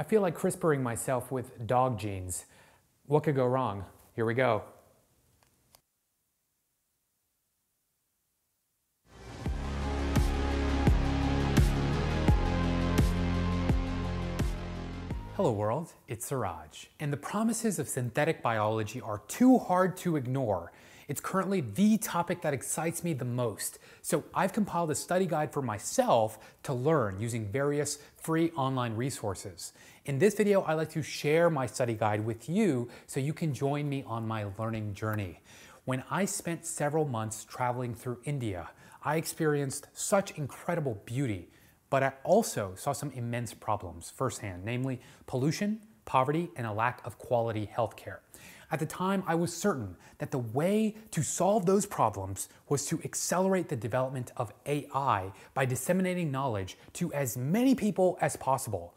I feel like CRISPRing myself with dog genes. What could go wrong? Here we go. Hello world, it's Siraj, and the promises of synthetic biology are too hard to ignore. It's currently the topic that excites me the most, so I've compiled a study guide for myself to learn using various free online resources. In this video, I'd like to share my study guide with you so you can join me on my learning journey. When I spent several months traveling through India, I experienced such incredible beauty, but I also saw some immense problems firsthand, namely pollution, poverty, and a lack of quality healthcare. At the time, I was certain that the way to solve those problems was to accelerate the development of AI by disseminating knowledge to as many people as possible.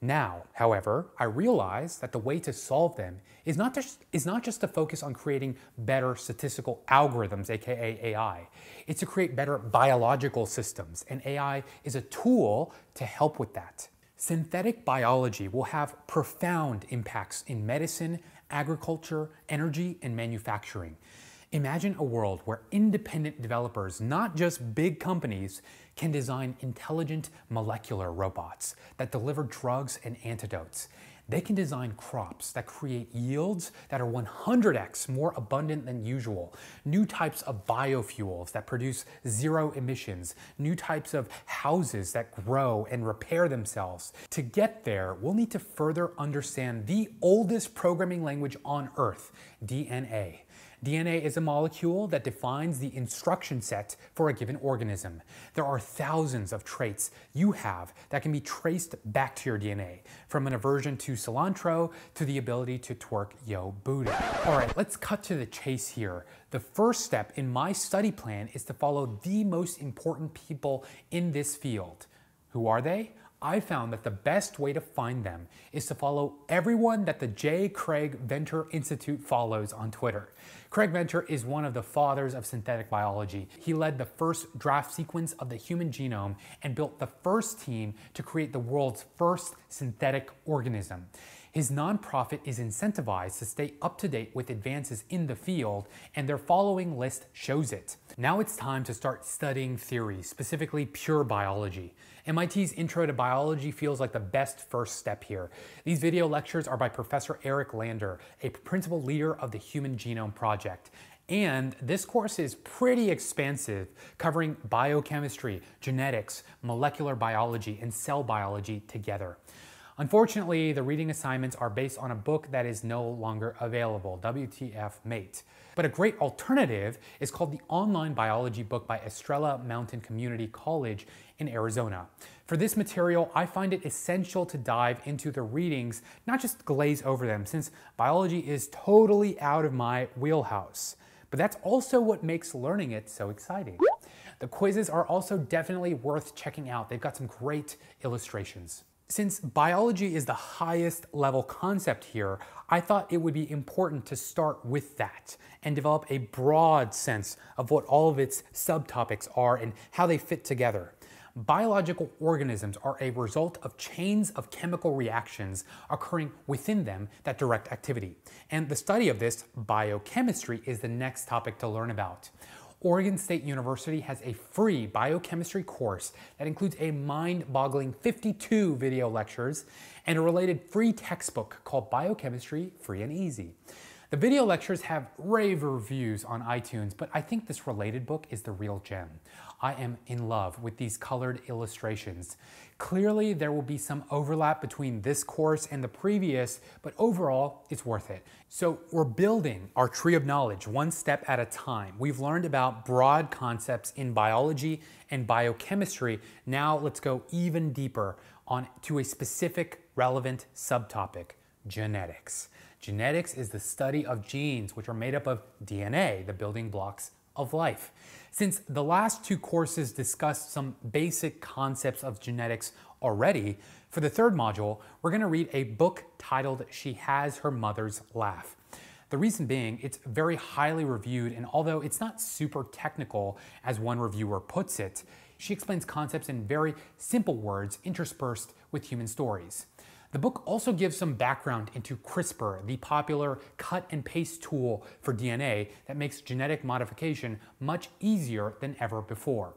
Now, however, I realize that the way to solve them is not just, is not just to focus on creating better statistical algorithms, aka AI. It's to create better biological systems, and AI is a tool to help with that. Synthetic biology will have profound impacts in medicine, agriculture, energy, and manufacturing. Imagine a world where independent developers, not just big companies, can design intelligent molecular robots that deliver drugs and antidotes. They can design crops that create yields that are 100x more abundant than usual, new types of biofuels that produce zero emissions, new types of houses that grow and repair themselves. To get there, we'll need to further understand the oldest programming language on Earth, DNA. DNA is a molecule that defines the instruction set for a given organism. There are thousands of traits you have that can be traced back to your DNA, from an aversion to cilantro to the ability to twerk yo booty. All right, let's cut to the chase here. The first step in my study plan is to follow the most important people in this field. Who are they? I found that the best way to find them is to follow everyone that the J. Craig Venter Institute follows on Twitter. Craig Venter is one of the fathers of synthetic biology. He led the first draft sequence of the human genome and built the first team to create the world's first synthetic organism. His nonprofit is incentivized to stay up to date with advances in the field, and their following list shows it. Now it's time to start studying theory, specifically pure biology. MIT's Intro to Biology feels like the best first step here. These video lectures are by Professor Eric Lander, a principal leader of the Human Genome Project. And this course is pretty expansive, covering biochemistry, genetics, molecular biology, and cell biology together. Unfortunately, the reading assignments are based on a book that is no longer available, WTF Mate. But a great alternative is called the Online Biology book by Estrella Mountain Community College in Arizona. For this material, I find it essential to dive into the readings, not just glaze over them, since biology is totally out of my wheelhouse. But that's also what makes learning it so exciting. The quizzes are also definitely worth checking out. They've got some great illustrations. Since biology is the highest level concept here, I thought it would be important to start with that and develop a broad sense of what all of its subtopics are and how they fit together. Biological organisms are a result of chains of chemical reactions occurring within them that direct activity. And the study of this, biochemistry, is the next topic to learn about. Oregon State University has a free biochemistry course that includes a mind-boggling 52 video lectures and a related free textbook called Biochemistry Free and Easy. The video lectures have rave reviews on iTunes, but I think this related book is the real gem. I am in love with these colored illustrations. Clearly, there will be some overlap between this course and the previous, but overall, it's worth it. So we're building our tree of knowledge one step at a time. We've learned about broad concepts in biology and biochemistry. Now let's go even deeper on to a specific relevant subtopic, genetics. Genetics is the study of genes, which are made up of DNA, the building blocks of life. Since the last two courses discussed some basic concepts of genetics already, for the third module, we're going to read a book titled She Has Her Mother's Laugh. The reason being, it's very highly reviewed, and although it's not super technical, as one reviewer puts it, she explains concepts in very simple words interspersed with human stories. The book also gives some background into CRISPR, the popular cut and paste tool for DNA that makes genetic modification much easier than ever before.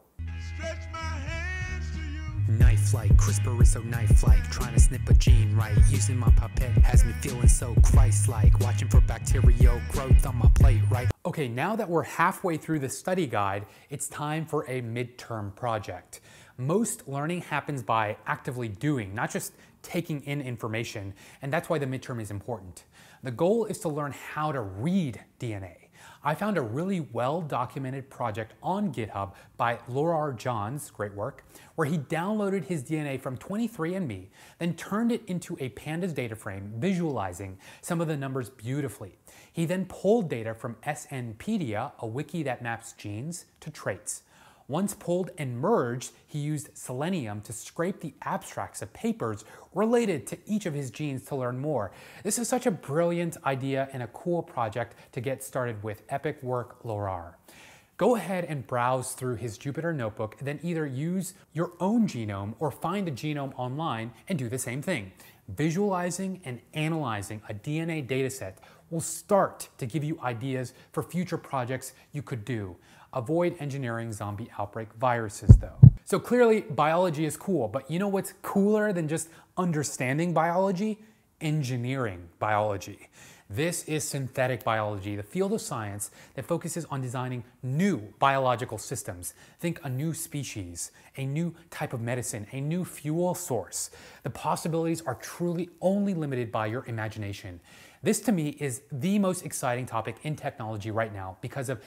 Knife like CRISPR is so knife like trying to snip a gene right. Using my pipette has me feeling so Christ like watching for bacterial growth on my plate right? Okay now that we're halfway through the study guide it's time for a midterm project. Most learning happens by actively doing not just taking in information and that's why the midterm is important the goal is to learn how to read DNA I found a really well documented project on GitHub by Lorar Johns, great work, where he downloaded his DNA from 23andMe, then turned it into a pandas data frame, visualizing some of the numbers beautifully. He then pulled data from SNPedia, a wiki that maps genes to traits. Once pulled and merged, he used Selenium to scrape the abstracts of papers related to each of his genes to learn more. This is such a brilliant idea and a cool project to get started with. Epic work, Lorar. Go ahead and browse through his Jupyter notebook, then either use your own genome or find a genome online and do the same thing. Visualizing and analyzing a DNA dataset will start to give you ideas for future projects you could do. Avoid engineering zombie outbreak viruses though. So clearly biology is cool, but you know what's cooler than just understanding biology? Engineering biology. This is synthetic biology, the field of science that focuses on designing new biological systems. Think a new species, a new type of medicine, a new fuel source. The possibilities are truly only limited by your imagination. This to me is the most exciting topic in technology right now because of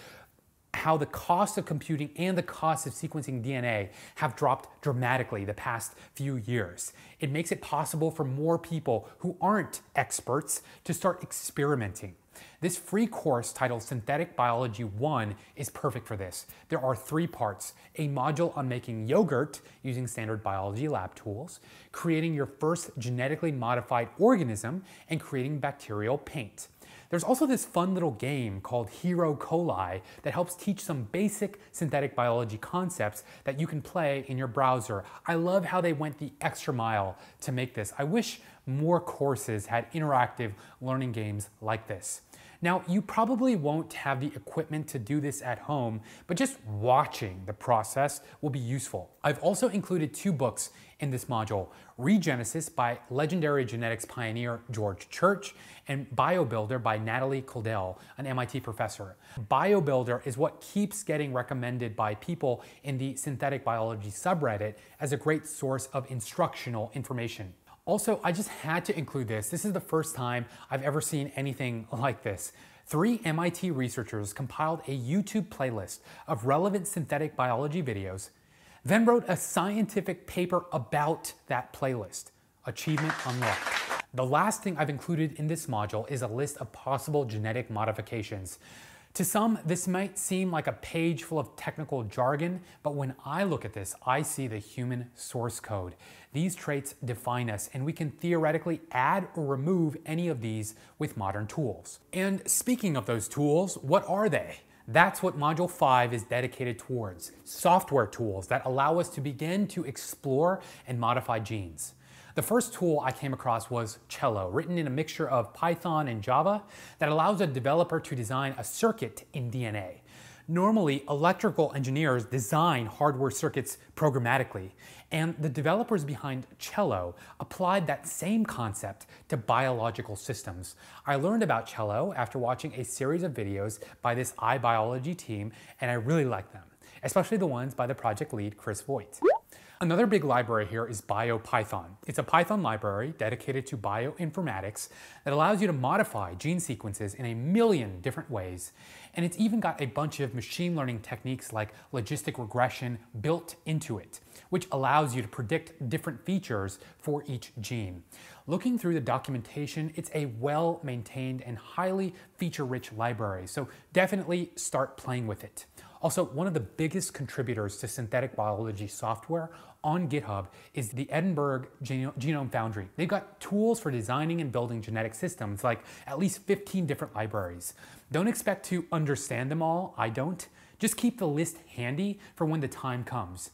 how the cost of computing and the cost of sequencing DNA have dropped dramatically the past few years. It makes it possible for more people who aren't experts to start experimenting. This free course titled Synthetic Biology 1 is perfect for this. There are three parts a module on making yogurt using standard biology lab tools, creating your first genetically modified organism, and creating bacterial paint. There's also this fun little game called Hero Coli that helps teach some basic synthetic biology concepts that you can play in your browser. I love how they went the extra mile to make this. I wish more courses had interactive learning games like this. Now, you probably won't have the equipment to do this at home, but just watching the process will be useful. I've also included two books in this module, Regenesis by legendary genetics pioneer George Church and BioBuilder by Natalie Kuldell, an MIT professor. BioBuilder is what keeps getting recommended by people in the synthetic biology subreddit as a great source of instructional information. Also, I just had to include this. This is the first time I've ever seen anything like this. Three MIT researchers compiled a YouTube playlist of relevant synthetic biology videos, then wrote a scientific paper about that playlist. Achievement unlocked. The last thing I've included in this module is a list of possible genetic modifications. To some, this might seem like a page full of technical jargon, but when I look at this, I see the human source code. These traits define us, and we can theoretically add or remove any of these with modern tools. And speaking of those tools, what are they? That's what Module 5 is dedicated towards software tools that allow us to begin to explore and modify genes. The first tool I came across was Cello, written in a mixture of Python and Java that allows a developer to design a circuit in DNA. Normally, electrical engineers design hardware circuits programmatically, and the developers behind Cello applied that same concept to biological systems. I learned about Cello after watching a series of videos by this iBiology team, and I really like them, especially the ones by the project lead, Chris Voigt. Another big library here is BioPython. It's a Python library dedicated to bioinformatics that allows you to modify gene sequences in a million different ways. And it's even got a bunch of machine learning techniques like logistic regression built into it, which allows you to predict different features for each gene. Looking through the documentation, it's a well-maintained and highly feature-rich library, so definitely start playing with it. Also, one of the biggest contributors to synthetic biology software on GitHub is the Edinburgh Genome Foundry. They've got tools for designing and building genetic systems, like at least 15 different libraries. Don't expect to understand them all, I don't. Just keep the list handy for when the time comes.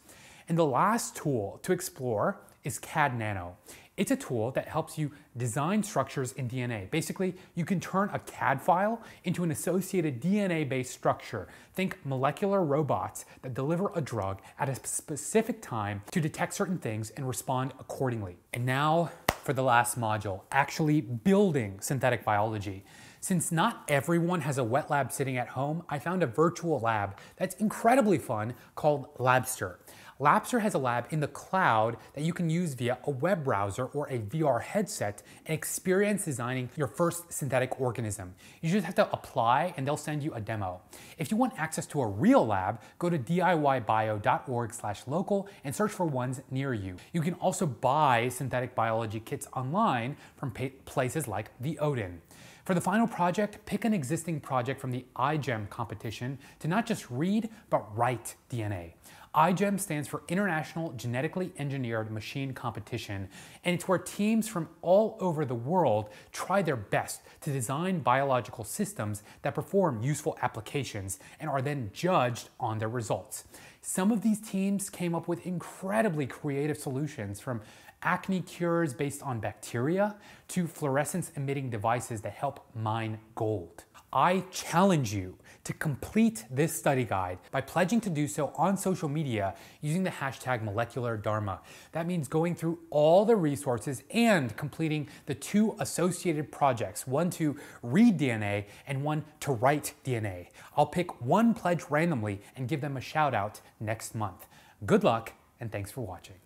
And the last tool to explore is caDNAno. It's a tool that helps you design structures in DNA. Basically, you can turn a CAD file into an associated DNA-based structure. Think molecular robots that deliver a drug at a specific time to detect certain things and respond accordingly. And now for the last module, actually building synthetic biology. Since not everyone has a wet lab sitting at home, I found a virtual lab that's incredibly fun called Labster. Labster has a lab in the cloud that you can use via a web browser or a VR headset and experience designing your first synthetic organism. You just have to apply and they'll send you a demo. If you want access to a real lab, go to diybio.org slash local and search for ones near you. You can also buy synthetic biology kits online from places like the Odin. For the final project, pick an existing project from the iGEM competition to not just read, but write DNA. iGEM stands for International Genetically Engineered Machine Competition, and it's where teams from all over the world try their best to design biological systems that perform useful applications and are then judged on their results. Some of these teams came up with incredibly creative solutions from acne cures based on bacteria to fluorescence emitting devices that help mine gold. I challenge you to complete this study guide by pledging to do so on social media using the hashtag molecular dharma. That means going through all the resources and completing the two associated projects, one to read DNA and one to write DNA. I'll pick one pledge randomly and give them a shout out next month. Good luck and thanks for watching.